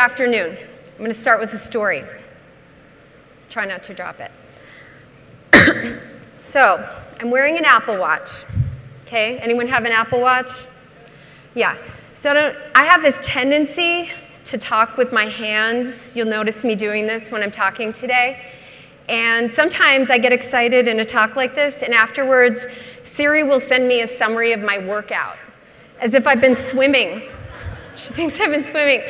afternoon. I'm going to start with a story. Try not to drop it. so, I'm wearing an Apple Watch. Okay, anyone have an Apple Watch? Yeah. So I have this tendency to talk with my hands. You'll notice me doing this when I'm talking today. And sometimes I get excited in a talk like this, and afterwards, Siri will send me a summary of my workout, as if I've been swimming. She thinks I've been swimming.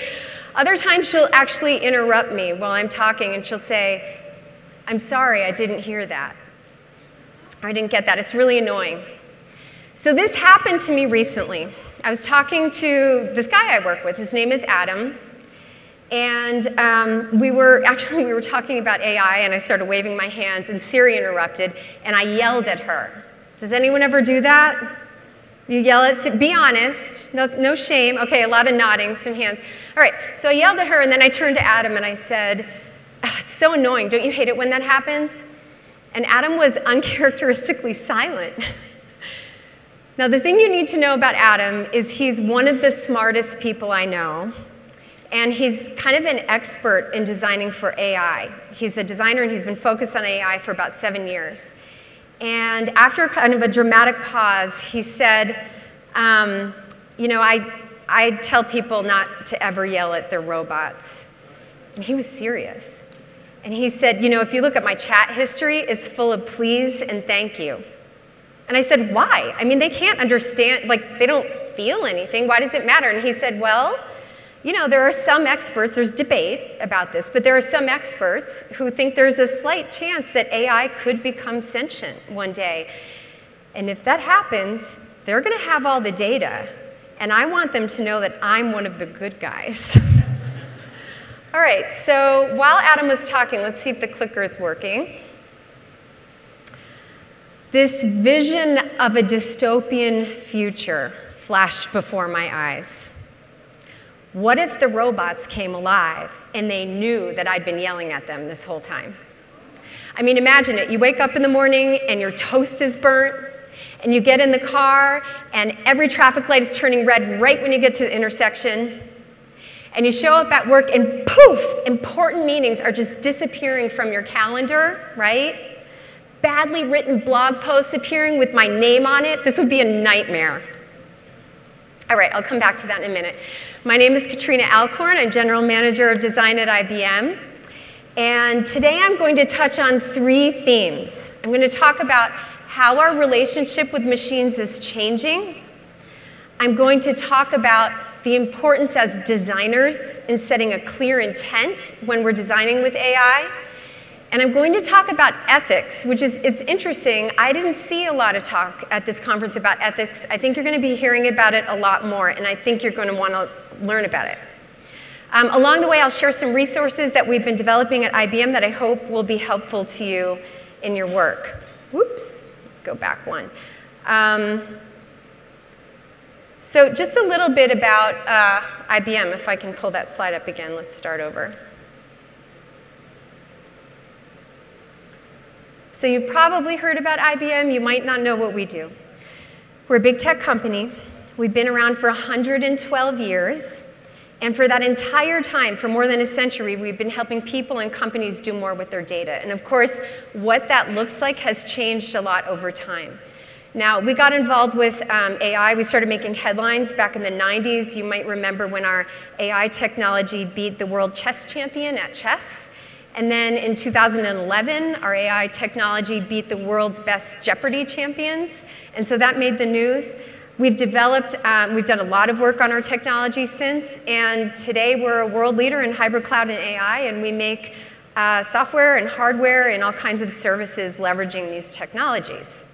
Other times, she'll actually interrupt me while I'm talking, and she'll say, I'm sorry, I didn't hear that. I didn't get that. It's really annoying. So, this happened to me recently. I was talking to this guy I work with. His name is Adam. And um, we were actually we were talking about AI, and I started waving my hands, and Siri interrupted, and I yelled at her. Does anyone ever do that? You yell at, be honest, no, no shame. Okay, a lot of nodding, some hands. All right, so I yelled at her, and then I turned to Adam and I said, ah, It's so annoying. Don't you hate it when that happens? And Adam was uncharacteristically silent. now, the thing you need to know about Adam is he's one of the smartest people I know. And he's kind of an expert in designing for AI. He's a designer and he's been focused on AI for about seven years. And after kind of a dramatic pause, he said, um, You know, I, I tell people not to ever yell at their robots. And he was serious. And he said, You know, if you look at my chat history, it's full of please and thank you. And I said, Why? I mean, they can't understand, like, they don't feel anything. Why does it matter? And he said, Well, you know, there are some experts, there's debate about this, but there are some experts who think there's a slight chance that AI could become sentient one day. And if that happens, they're going to have all the data, and I want them to know that I'm one of the good guys. all right, so while Adam was talking, let's see if the clicker is working. This vision of a dystopian future flashed before my eyes. What if the robots came alive and they knew that I'd been yelling at them this whole time? I mean, imagine it. You wake up in the morning and your toast is burnt, and you get in the car, and every traffic light is turning red right when you get to the intersection. And you show up at work, and poof, important meetings are just disappearing from your calendar, right? Badly written blog posts appearing with my name on it. This would be a nightmare. All right, I'll come back to that in a minute. My name is Katrina Alcorn. I'm General Manager of Design at IBM. And today I'm going to touch on three themes. I'm going to talk about how our relationship with machines is changing. I'm going to talk about the importance as designers in setting a clear intent when we're designing with AI. And I'm going to talk about ethics, which is it's interesting. I didn't see a lot of talk at this conference about ethics. I think you're going to be hearing about it a lot more, and I think you're going to want to learn about it. Um, along the way, I'll share some resources that we've been developing at IBM that I hope will be helpful to you in your work. Whoops, let's go back one. Um, so just a little bit about uh, IBM, if I can pull that slide up again, let's start over. So you've probably heard about IBM, you might not know what we do. We're a big tech company. We've been around for 112 years. And for that entire time, for more than a century, we've been helping people and companies do more with their data. And of course, what that looks like has changed a lot over time. Now, we got involved with um, AI. We started making headlines back in the 90s. You might remember when our AI technology beat the world chess champion at chess. And then in 2011, our AI technology beat the world's best Jeopardy champions. And so that made the news. We've developed, um, we've done a lot of work on our technology since, and today we're a world leader in hybrid cloud and AI, and we make uh, software and hardware and all kinds of services leveraging these technologies.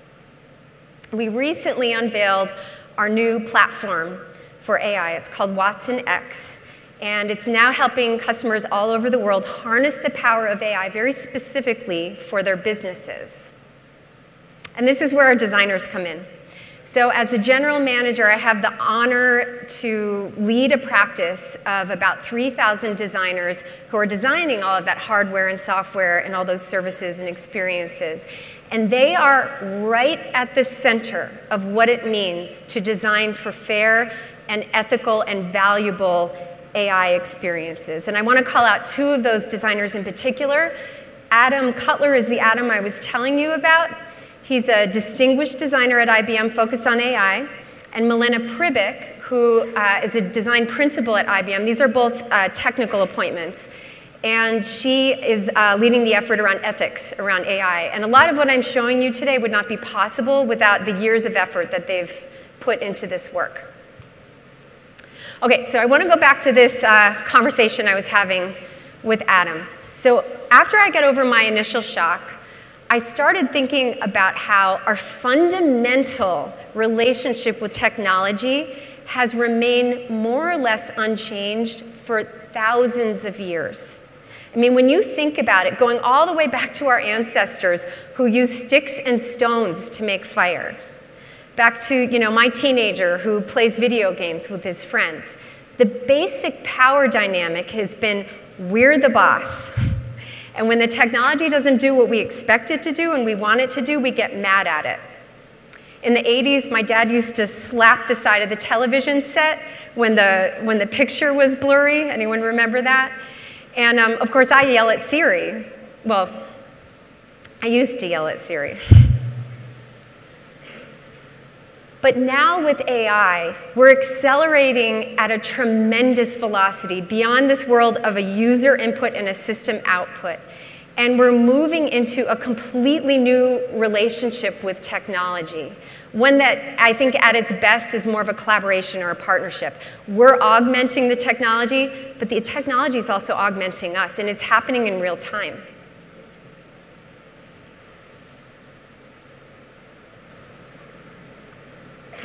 We recently unveiled our new platform for AI. It's called Watson X. And it's now helping customers all over the world harness the power of AI very specifically for their businesses. And this is where our designers come in. So, as the general manager, I have the honor to lead a practice of about 3,000 designers who are designing all of that hardware and software and all those services and experiences. And they are right at the center of what it means to design for fair and ethical and valuable AI experiences. And I want to call out two of those designers in particular. Adam Cutler is the Adam I was telling you about. He's a distinguished designer at IBM focused on AI. And Milena Pribic, who uh, is a design principal at IBM. These are both uh, technical appointments. And she is uh, leading the effort around ethics around AI. And a lot of what I'm showing you today would not be possible without the years of effort that they've put into this work. Okay, so I want to go back to this uh, conversation I was having with Adam. So after I got over my initial shock, I started thinking about how our fundamental relationship with technology has remained more or less unchanged for thousands of years. I mean, when you think about it, going all the way back to our ancestors who used sticks and stones to make fire, back to you know, my teenager who plays video games with his friends, the basic power dynamic has been we're the boss. And when the technology doesn't do what we expect it to do and we want it to do, we get mad at it. In the 80s, my dad used to slap the side of the television set when the, when the picture was blurry. Anyone remember that? And um, of course, I yell at Siri. Well, I used to yell at Siri. But now with AI, we're accelerating at a tremendous velocity beyond this world of a user input and a system output. And we're moving into a completely new relationship with technology. One that I think at its best is more of a collaboration or a partnership. We're augmenting the technology, but the technology is also augmenting us, and it's happening in real time.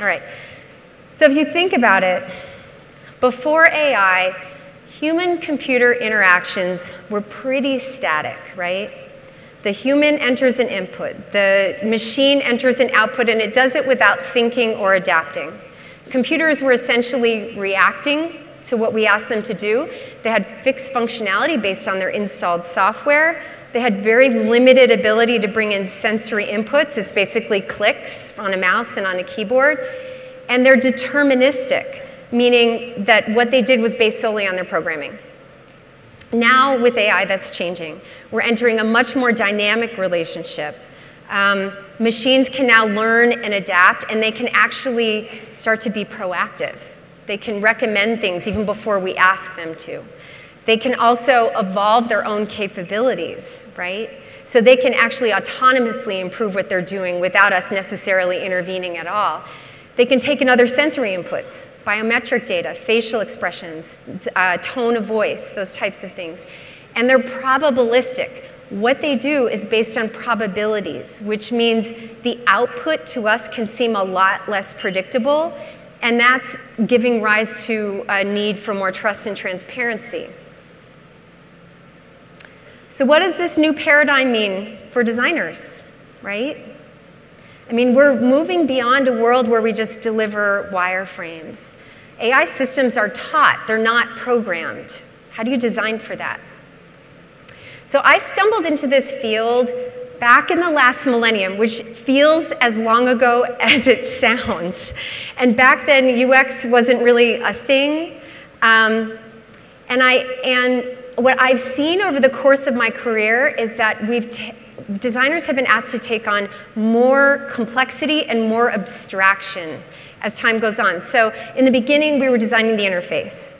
All right. So if you think about it, before AI, human computer interactions were pretty static, right? The human enters an input, the machine enters an output, and it does it without thinking or adapting. Computers were essentially reacting to what we asked them to do. They had fixed functionality based on their installed software. They had very limited ability to bring in sensory inputs. It's basically clicks on a mouse and on a keyboard. And they're deterministic, meaning that what they did was based solely on their programming. Now, with AI, that's changing. We're entering a much more dynamic relationship. Um, machines can now learn and adapt, and they can actually start to be proactive. They can recommend things even before we ask them to. They can also evolve their own capabilities, right? So they can actually autonomously improve what they're doing without us necessarily intervening at all. They can take in other sensory inputs, biometric data, facial expressions, uh, tone of voice, those types of things. And they're probabilistic. What they do is based on probabilities, which means the output to us can seem a lot less predictable, and that's giving rise to a need for more trust and transparency. So, what does this new paradigm mean for designers, right? I mean, we're moving beyond a world where we just deliver wireframes. AI systems are taught, they're not programmed. How do you design for that? So I stumbled into this field back in the last millennium, which feels as long ago as it sounds. And back then, UX wasn't really a thing. Um, and, I, and what I've seen over the course of my career is that we've designers have been asked to take on more complexity and more abstraction as time goes on. So in the beginning, we were designing the interface.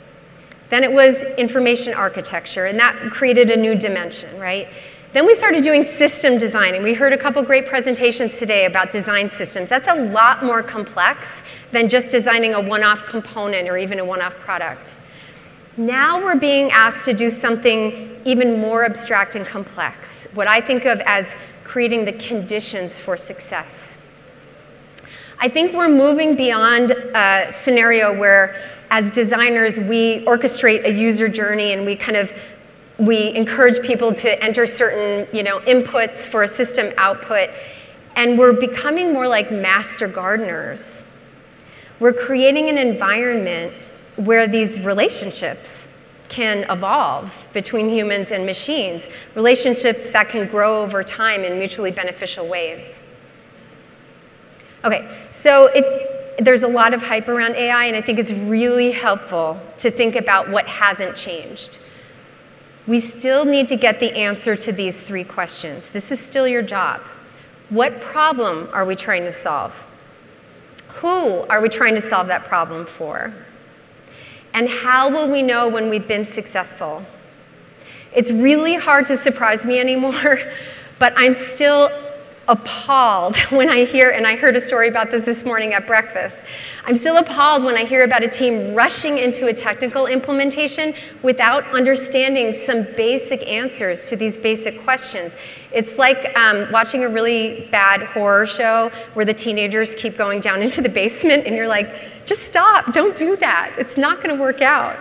Then it was information architecture, and that created a new dimension, right? Then we started doing system design, and we heard a couple great presentations today about design systems. That's a lot more complex than just designing a one-off component or even a one-off product. Now we're being asked to do something even more abstract and complex, what I think of as creating the conditions for success. I think we're moving beyond a scenario where, as designers, we orchestrate a user journey and we kind of we encourage people to enter certain you know, inputs for a system output, and we're becoming more like master gardeners. We're creating an environment where these relationships can evolve between humans and machines, relationships that can grow over time in mutually beneficial ways. Okay, so it, there's a lot of hype around AI, and I think it's really helpful to think about what hasn't changed. We still need to get the answer to these three questions. This is still your job. What problem are we trying to solve? Who are we trying to solve that problem for? And how will we know when we've been successful? It's really hard to surprise me anymore, but I'm still appalled when I hear, and I heard a story about this this morning at breakfast. I'm still appalled when I hear about a team rushing into a technical implementation without understanding some basic answers to these basic questions. It's like um, watching a really bad horror show where the teenagers keep going down into the basement, and you're like, just stop, don't do that. It's not going to work out.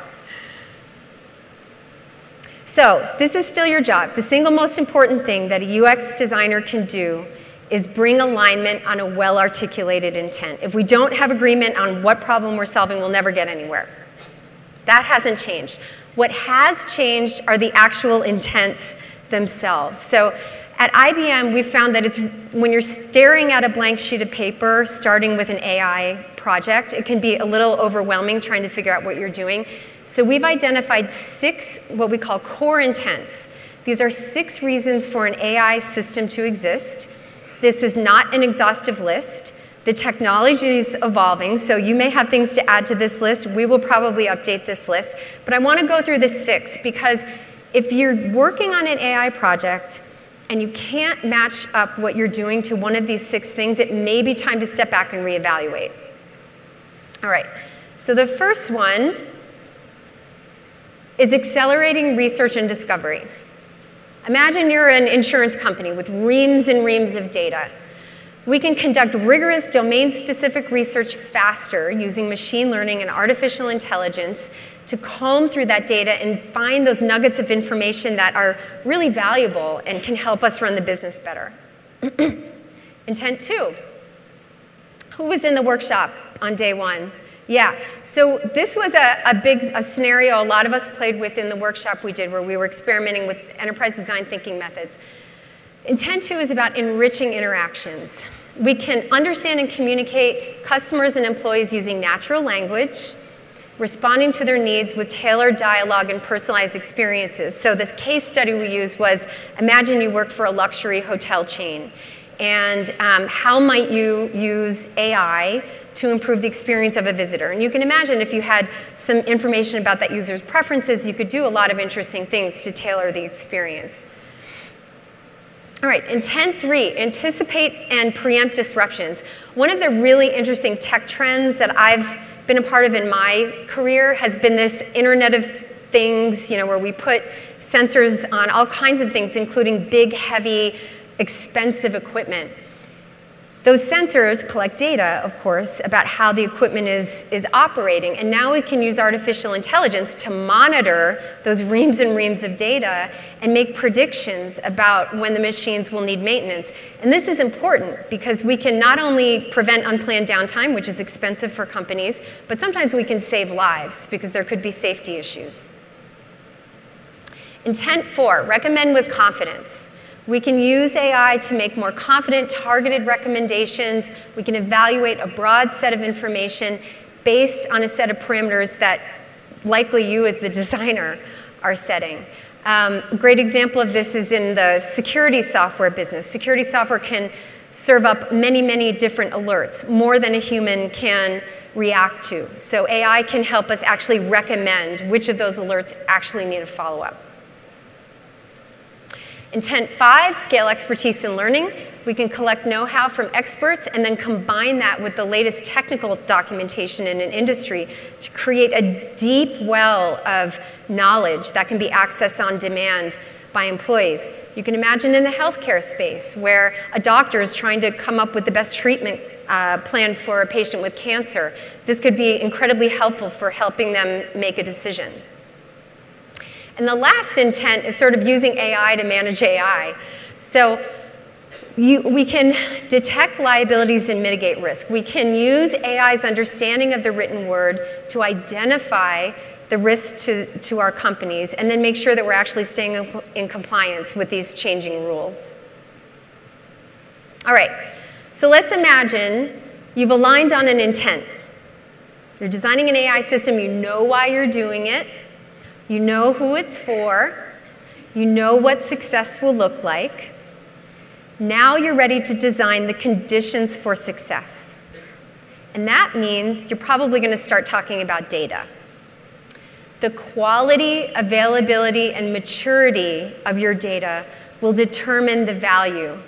So, this is still your job. The single most important thing that a UX designer can do is bring alignment on a well articulated intent. If we don't have agreement on what problem we're solving, we'll never get anywhere. That hasn't changed. What has changed are the actual intents themselves. So, at IBM, we found that it's when you're staring at a blank sheet of paper, starting with an AI project, it can be a little overwhelming trying to figure out what you're doing. So we've identified six what we call core intents. These are six reasons for an AI system to exist. This is not an exhaustive list. The technology is evolving, so you may have things to add to this list. We will probably update this list. But I want to go through the six because if you're working on an AI project and you can't match up what you're doing to one of these six things, it may be time to step back and reevaluate. All right, so the first one is accelerating research and discovery. Imagine you're an insurance company with reams and reams of data. We can conduct rigorous domain-specific research faster using machine learning and artificial intelligence to comb through that data and find those nuggets of information that are really valuable and can help us run the business better. Intent two. Who was in the workshop on day one? Yeah, so this was a, a big a scenario a lot of us played with in the workshop we did where we were experimenting with enterprise design thinking methods. Intent two is about enriching interactions. We can understand and communicate customers and employees using natural language, responding to their needs with tailored dialogue and personalized experiences. So this case study we used was, imagine you work for a luxury hotel chain, and um, how might you use AI to improve the experience of a visitor. And you can imagine if you had some information about that user's preferences, you could do a lot of interesting things to tailor the experience. All right, intent three, anticipate and preempt disruptions. One of the really interesting tech trends that I've been a part of in my career has been this Internet of Things, you know, where we put sensors on all kinds of things, including big, heavy, expensive equipment. Those sensors collect data, of course, about how the equipment is, is operating, and now we can use artificial intelligence to monitor those reams and reams of data and make predictions about when the machines will need maintenance. And this is important because we can not only prevent unplanned downtime, which is expensive for companies, but sometimes we can save lives because there could be safety issues. Intent four, recommend with confidence. We can use AI to make more confident, targeted recommendations. We can evaluate a broad set of information based on a set of parameters that likely you as the designer are setting. Um, a great example of this is in the security software business. Security software can serve up many, many different alerts, more than a human can react to. So AI can help us actually recommend which of those alerts actually need a follow-up. Intent five, scale expertise in learning. We can collect know-how from experts and then combine that with the latest technical documentation in an industry to create a deep well of knowledge that can be accessed on demand by employees. You can imagine in the healthcare space where a doctor is trying to come up with the best treatment uh, plan for a patient with cancer. This could be incredibly helpful for helping them make a decision. And the last intent is sort of using AI to manage AI. So you, we can detect liabilities and mitigate risk. We can use AI's understanding of the written word to identify the risk to, to our companies and then make sure that we're actually staying in, in compliance with these changing rules. All right, so let's imagine you've aligned on an intent. You're designing an AI system, you know why you're doing it, you know who it's for, you know what success will look like. Now you're ready to design the conditions for success. And that means you're probably going to start talking about data. The quality, availability, and maturity of your data will determine the value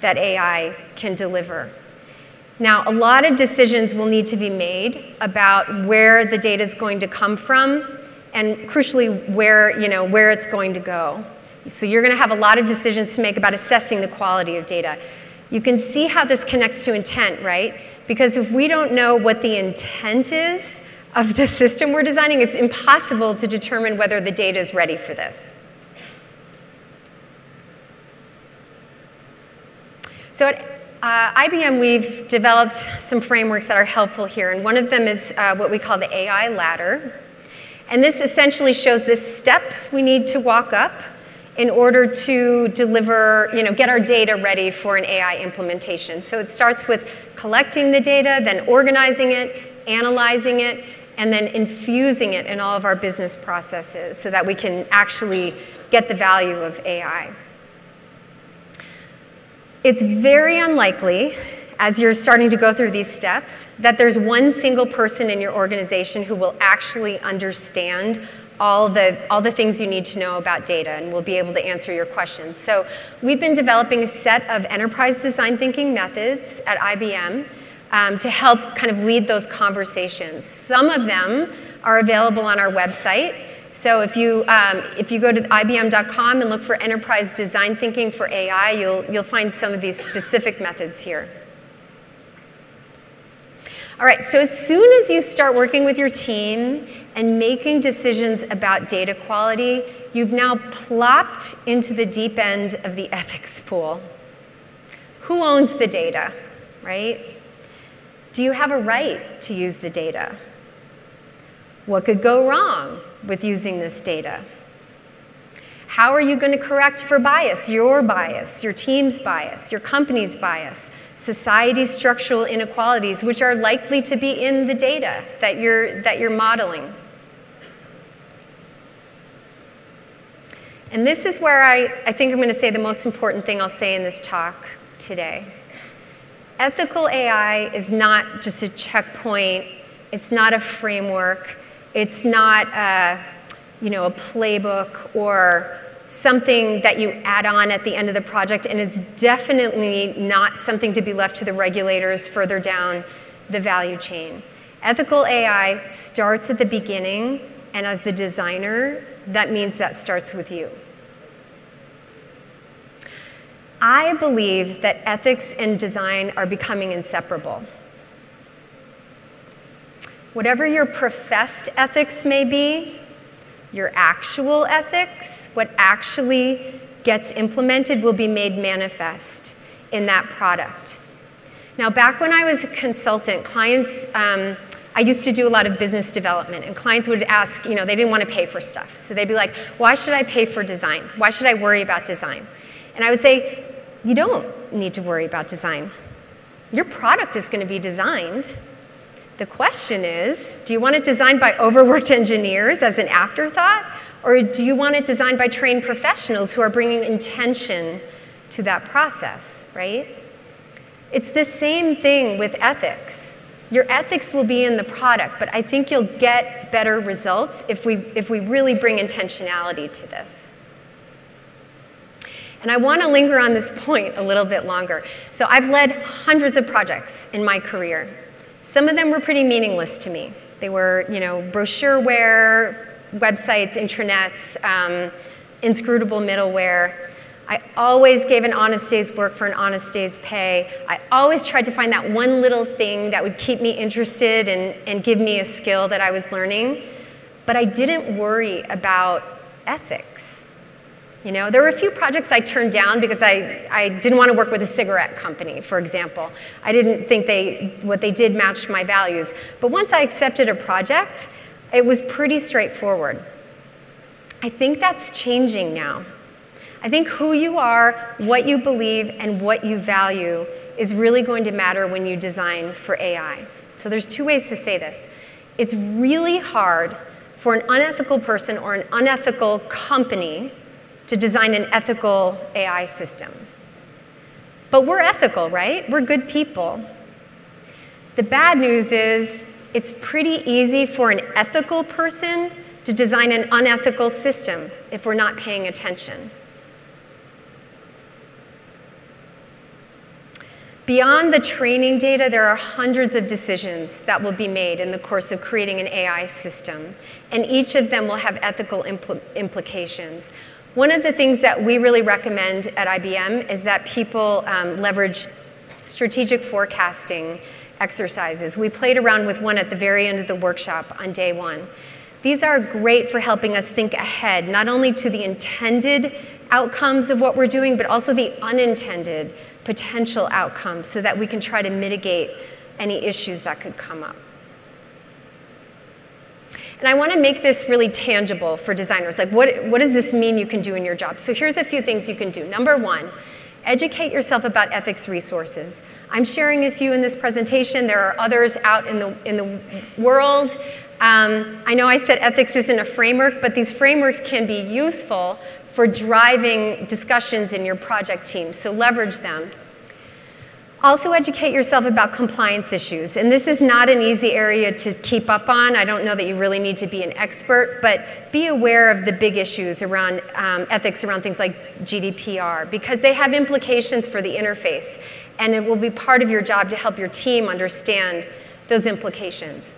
that AI can deliver. Now, a lot of decisions will need to be made about where the data is going to come from and crucially where, you know, where it's going to go. So you're going to have a lot of decisions to make about assessing the quality of data. You can see how this connects to intent, right? Because if we don't know what the intent is of the system we're designing, it's impossible to determine whether the data is ready for this. So at uh, IBM, we've developed some frameworks that are helpful here, and one of them is uh, what we call the AI ladder. And this essentially shows the steps we need to walk up in order to deliver, you know, get our data ready for an AI implementation. So it starts with collecting the data, then organizing it, analyzing it, and then infusing it in all of our business processes so that we can actually get the value of AI. It's very unlikely, as you're starting to go through these steps, that there's one single person in your organization who will actually understand all the, all the things you need to know about data and will be able to answer your questions. So we've been developing a set of enterprise design thinking methods at IBM um, to help kind of lead those conversations. Some of them are available on our website. So if you, um, if you go to ibm.com and look for enterprise design thinking for AI, you'll, you'll find some of these specific methods here. All right, so as soon as you start working with your team and making decisions about data quality, you've now plopped into the deep end of the ethics pool. Who owns the data, right? Do you have a right to use the data? What could go wrong with using this data? How are you going to correct for bias, your bias, your team's bias, your company's bias, society's structural inequalities, which are likely to be in the data that you're, that you're modeling? And this is where I, I think I'm going to say the most important thing I'll say in this talk today. Ethical AI is not just a checkpoint, it's not a framework, it's not a, you know, a playbook or something that you add on at the end of the project, and it's definitely not something to be left to the regulators further down the value chain. Ethical AI starts at the beginning, and as the designer, that means that starts with you. I believe that ethics and design are becoming inseparable. Whatever your professed ethics may be, your actual ethics, what actually gets implemented, will be made manifest in that product. Now, back when I was a consultant, clients, um, I used to do a lot of business development, and clients would ask, you know, they didn't want to pay for stuff. So they'd be like, why should I pay for design? Why should I worry about design? And I would say, you don't need to worry about design. Your product is going to be designed the question is, do you want it designed by overworked engineers as an afterthought, or do you want it designed by trained professionals who are bringing intention to that process, right? It's the same thing with ethics. Your ethics will be in the product, but I think you'll get better results if we, if we really bring intentionality to this. And I want to linger on this point a little bit longer. So I've led hundreds of projects in my career. Some of them were pretty meaningless to me. They were, you know, brochureware, websites, intranets, um, inscrutable middleware. I always gave an honest day's work for an honest day's pay. I always tried to find that one little thing that would keep me interested and, and give me a skill that I was learning. But I didn't worry about ethics. You know, there were a few projects I turned down because I, I didn't want to work with a cigarette company, for example. I didn't think they, what they did matched my values. But once I accepted a project, it was pretty straightforward. I think that's changing now. I think who you are, what you believe, and what you value is really going to matter when you design for AI. So there's two ways to say this. It's really hard for an unethical person or an unethical company to design an ethical AI system. But we're ethical, right? We're good people. The bad news is it's pretty easy for an ethical person to design an unethical system if we're not paying attention. Beyond the training data, there are hundreds of decisions that will be made in the course of creating an AI system, and each of them will have ethical impl implications. One of the things that we really recommend at IBM is that people um, leverage strategic forecasting exercises. We played around with one at the very end of the workshop on day one. These are great for helping us think ahead, not only to the intended outcomes of what we're doing, but also the unintended potential outcomes so that we can try to mitigate any issues that could come up. And I want to make this really tangible for designers. Like, what, what does this mean you can do in your job? So here's a few things you can do. Number one, educate yourself about ethics resources. I'm sharing a few in this presentation. There are others out in the, in the world. Um, I know I said ethics isn't a framework, but these frameworks can be useful for driving discussions in your project team, so leverage them. Also educate yourself about compliance issues. And this is not an easy area to keep up on. I don't know that you really need to be an expert, but be aware of the big issues around um, ethics around things like GDPR, because they have implications for the interface. And it will be part of your job to help your team understand those implications.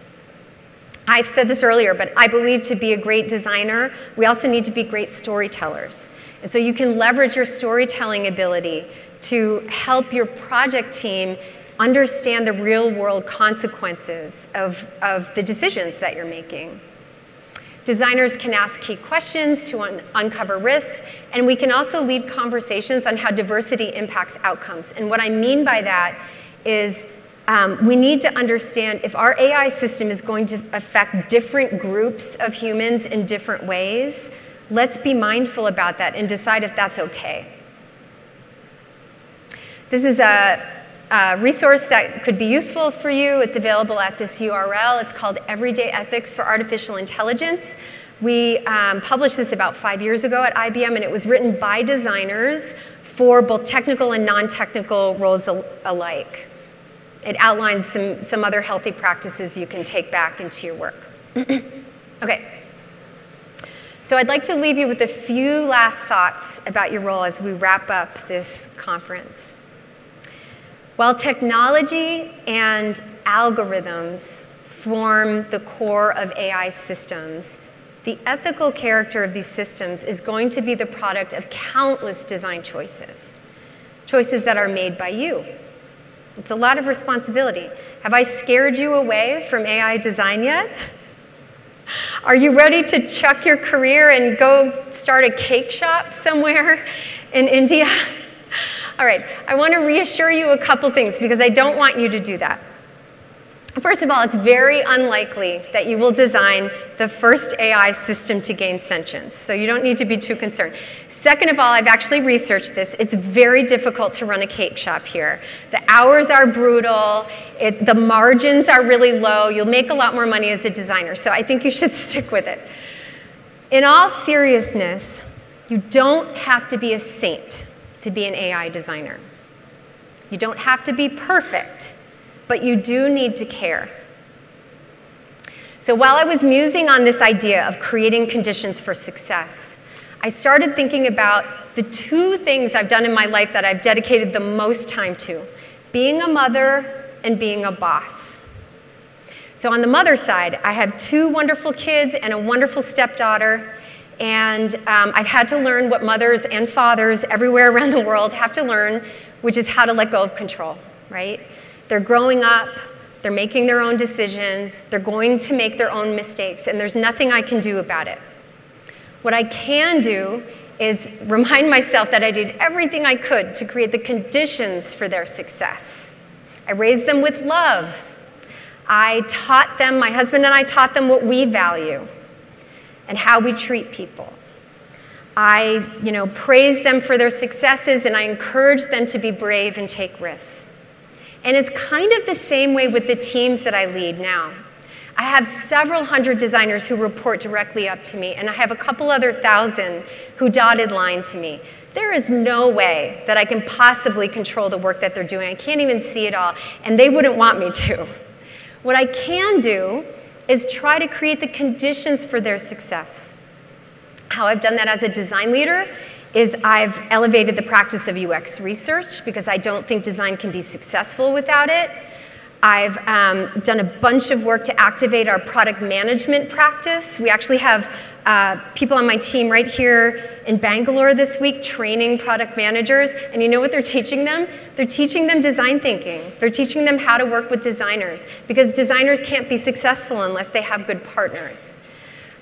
I said this earlier, but I believe to be a great designer, we also need to be great storytellers. And so you can leverage your storytelling ability to help your project team understand the real world consequences of, of the decisions that you're making. Designers can ask key questions to un uncover risks, and we can also lead conversations on how diversity impacts outcomes. And what I mean by that is um, we need to understand if our AI system is going to affect different groups of humans in different ways, let's be mindful about that and decide if that's okay. This is a, a resource that could be useful for you. It's available at this URL. It's called Everyday Ethics for Artificial Intelligence. We um, published this about five years ago at IBM, and it was written by designers for both technical and non-technical roles al alike. It outlines some, some other healthy practices you can take back into your work. okay. So I'd like to leave you with a few last thoughts about your role as we wrap up this conference. While technology and algorithms form the core of AI systems, the ethical character of these systems is going to be the product of countless design choices, choices that are made by you, it's a lot of responsibility. Have I scared you away from AI design yet? Are you ready to chuck your career and go start a cake shop somewhere in India? All right, I want to reassure you a couple things because I don't want you to do that. First of all, it's very unlikely that you will design the first AI system to gain sentience, so you don't need to be too concerned. Second of all, I've actually researched this. It's very difficult to run a cake shop here. The hours are brutal, it, the margins are really low, you'll make a lot more money as a designer, so I think you should stick with it. In all seriousness, you don't have to be a saint to be an AI designer. You don't have to be perfect but you do need to care. So while I was musing on this idea of creating conditions for success, I started thinking about the two things I've done in my life that I've dedicated the most time to being a mother and being a boss. So, on the mother side, I have two wonderful kids and a wonderful stepdaughter. And um, I've had to learn what mothers and fathers everywhere around the world have to learn, which is how to let go of control, right? They're growing up, they're making their own decisions, they're going to make their own mistakes, and there's nothing I can do about it. What I can do is remind myself that I did everything I could to create the conditions for their success. I raised them with love. I taught them, my husband and I taught them what we value and how we treat people. I, you know, praised them for their successes and I encourage them to be brave and take risks. And it's kind of the same way with the teams that I lead now. I have several hundred designers who report directly up to me, and I have a couple other thousand who dotted line to me. There is no way that I can possibly control the work that they're doing. I can't even see it all, and they wouldn't want me to. What I can do is try to create the conditions for their success. How I've done that as a design leader is I've elevated the practice of UX research because I don't think design can be successful without it. I've um, done a bunch of work to activate our product management practice. We actually have uh, people on my team right here in Bangalore this week training product managers. And you know what they're teaching them? They're teaching them design thinking. They're teaching them how to work with designers because designers can't be successful unless they have good partners.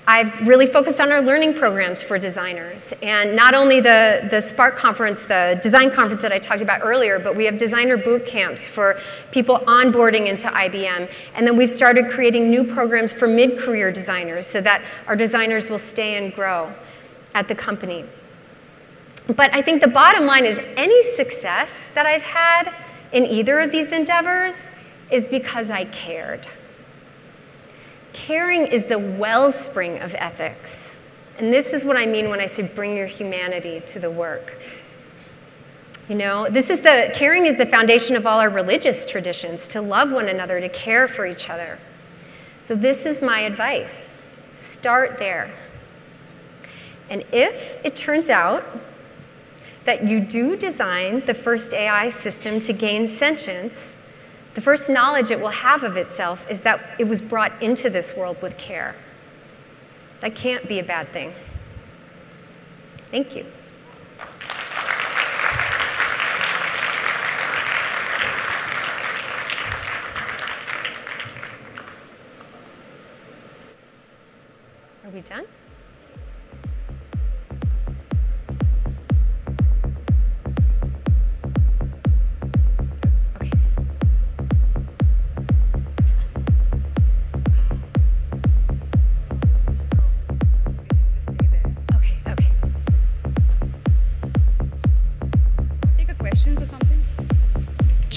I've really focused on our learning programs for designers. And not only the, the Spark conference, the design conference that I talked about earlier, but we have designer boot camps for people onboarding into IBM. And then we've started creating new programs for mid-career designers so that our designers will stay and grow at the company. But I think the bottom line is any success that I've had in either of these endeavors is because I cared. Caring is the wellspring of ethics. And this is what I mean when I say bring your humanity to the work. You know, this is the caring is the foundation of all our religious traditions to love one another, to care for each other. So this is my advice. Start there. And if it turns out that you do design the first AI system to gain sentience, the first knowledge it will have of itself is that it was brought into this world with care. That can't be a bad thing. Thank you. Are we done?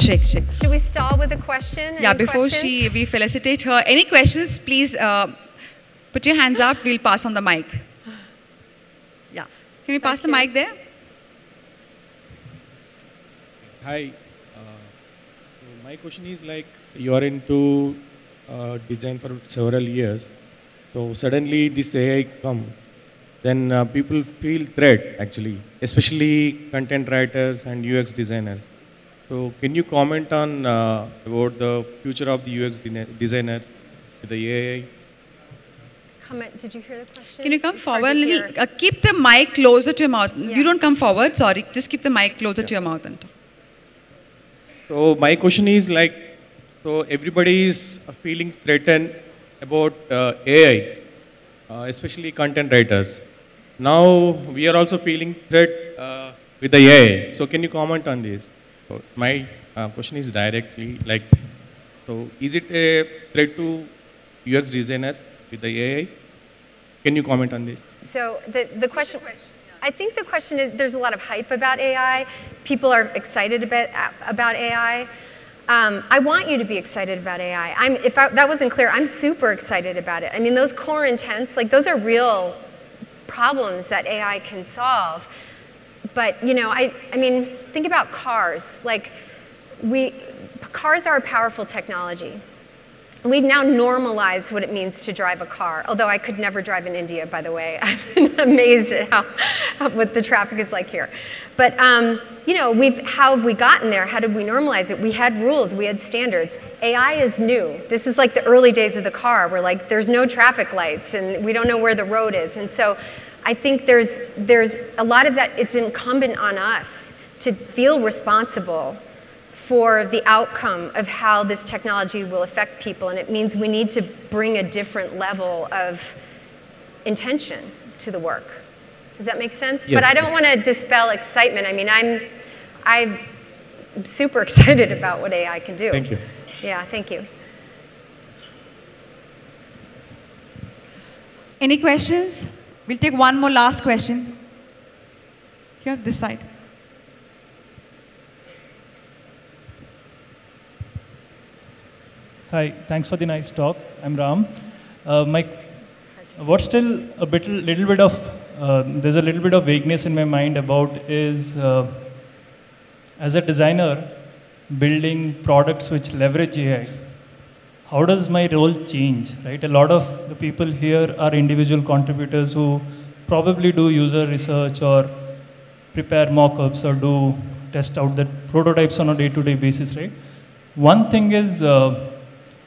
Check, check. Should we start with a question? Yeah, Any before questions? she we felicitate her. Any questions? Please uh, put your hands up. We'll pass on the mic. Yeah. Can you pass Thank the you. mic there? Hi. Uh, so my question is like you are into uh, design for several years. So suddenly this AI come, then uh, people feel threat actually, especially content writers and UX designers. So can you comment on uh, about the future of the UX designers with the AI? Comment. Did you hear the question? Can you come It's forward a little? Uh, keep the mic closer to your mouth. Yeah. You don't come forward. Sorry. Just keep the mic closer to your mouth and talk. So my question is like, so everybody is feeling threatened about uh, AI, uh, especially content writers. Now we are also feeling threat uh, with the AI. So can you comment on this? So my uh, question is directly like, so is it a threat to UX designers with the AI? Can you comment on this? So the, the question, I think the question is, there's a lot of hype about AI. People are excited about, about AI. Um, I want you to be excited about AI. I'm, if I, that wasn't clear, I'm super excited about it. I mean, those core intents, like those are real problems that AI can solve. But you know, I, I mean, think about cars. Like, we, cars are a powerful technology. We've now normalized what it means to drive a car. Although I could never drive in India, by the way. I've been amazed at how, what the traffic is like here. But um, you know, we've how have we gotten there? How did we normalize it? We had rules, we had standards. AI is new. This is like the early days of the car, where like there's no traffic lights and we don't know where the road is. And so, I think there's there's a lot of that. It's incumbent on us to feel responsible for the outcome of how this technology will affect people. And it means we need to bring a different level of intention to the work. Does that make sense? Yes, but I don't yes. want to dispel excitement. I mean, I'm, I'm super excited about what AI can do. Thank you. Yeah, thank you. Any questions? We'll take one more last question. Here, this side. Hi, thanks for the nice talk. I'm Ram. Uh, my, what's still a bit, little bit of, uh, there's a little bit of vagueness in my mind about is, uh, as a designer, building products which leverage AI. How does my role change, right? A lot of the people here are individual contributors who probably do user research or prepare mock-ups or do test out the prototypes on a day-to-day basis, right? One thing is uh,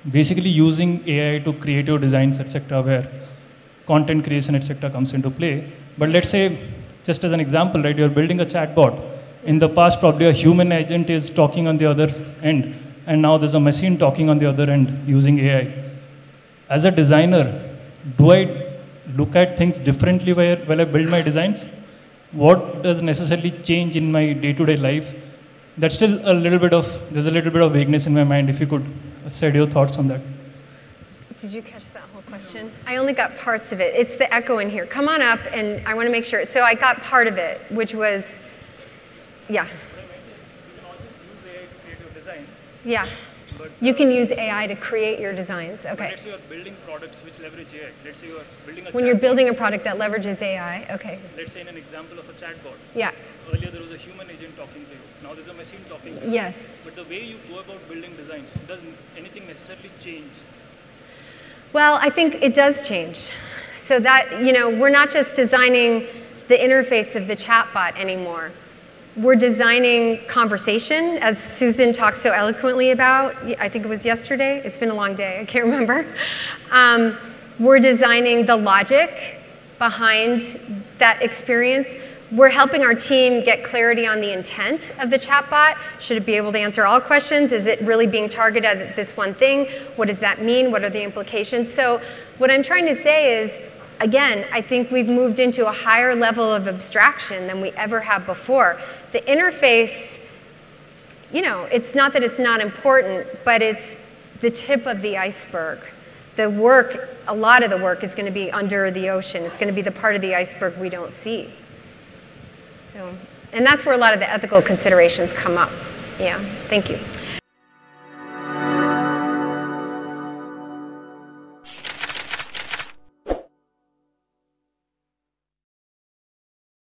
basically using AI to create your designs, etc., where content creation, etc., comes into play. But let's say, just as an example, right, you're building a chatbot. In the past, probably a human agent is talking on the other end, and now there's a machine talking on the other end using AI. As a designer, do I look at things differently while, I build my designs? What does necessarily change in my day-to-day life? That's still a little bit of, there's a little bit of vagueness in my mind. If you could said your thoughts on that. Did you catch that whole question? I only got parts of it. It's the echo in here. Come on up, and I want to make sure. So I got part of it, which was, yeah. Yeah. You can use AI to create your designs. Okay. Let's say you're building products which leverage AI. Let's say you're building a When you're building a product that leverages AI, okay. Let's say in an example of a chatbot. Yeah. Earlier there was a human agent talking to you. Now there's a machine talking to you. Yes. But the way you go about building designs, does anything necessarily change? Well, I think it does change. So that, you know, we're not just designing the interface of the chatbot anymore. We're designing conversation, as Susan talked so eloquently about. I think it was yesterday. It's been a long day. I can't remember. Um, we're designing the logic behind that experience. We're helping our team get clarity on the intent of the chatbot. Should it be able to answer all questions? Is it really being targeted at this one thing? What does that mean? What are the implications? So what I'm trying to say is, again, I think we've moved into a higher level of abstraction than we ever have before. The interface, you know, it's not that it's not important, but it's the tip of the iceberg. The work, a lot of the work is going to be under the ocean. It's going to be the part of the iceberg we don't see. So, and that's where a lot of the ethical considerations come up. Yeah, thank you.